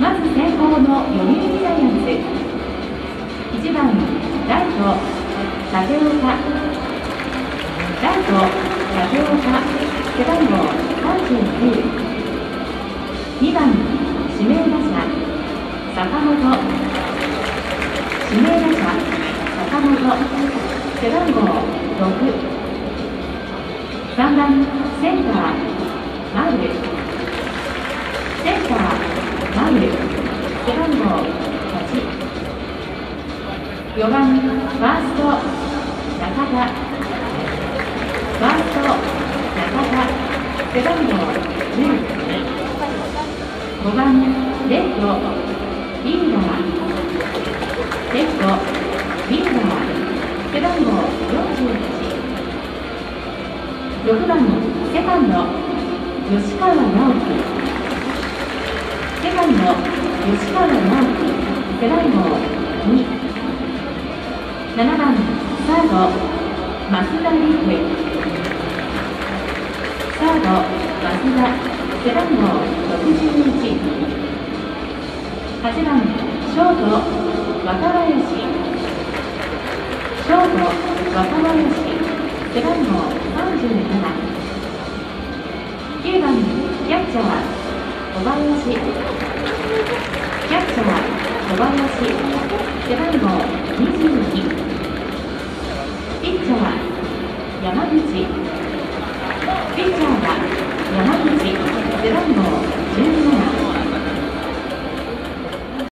まず先方の読売ジャイアンツ。1番ライト立岡。ライト立岡。背番号39 2番指名打者坂本。指名打者坂本。背番号6 3番センター丸センター丸背番号8 4番ファースト中田ファースト中田背番号10 5番レフトリーダーレフトリーダー背番号48 6番セカンド吉川直樹セカンド吉川直樹背番号2 7番サード増田陸。サード増田背番号61 8番ショート若林。ショート若林。背番号37 9番キャッチャー小林キャッチャー小林背番号22ピッチャー山口。ピッチャー